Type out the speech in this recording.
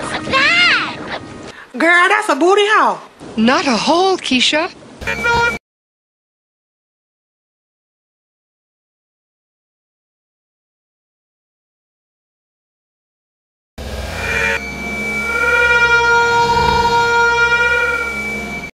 What's that? Girl, that's a booty hole. Not a hole, Keisha.